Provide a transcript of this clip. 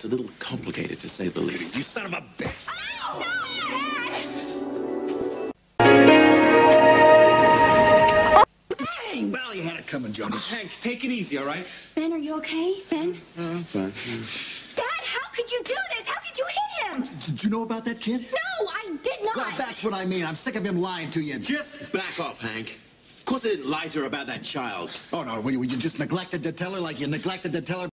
It's a little complicated, to say the least. You son of a bitch! Oh, Bang! Well, you had it coming, Johnny. Hank, take it easy, all right? Ben, are you okay? Ben? Uh, fine. Dad, how could you do this? How could you hit him? Did you know about that kid? No, I did not. Well, that's what I mean. I'm sick of him lying to you. Just back off, Hank. Of course I didn't lie to her about that child. Oh, no, well, you just neglected to tell her like you neglected to tell her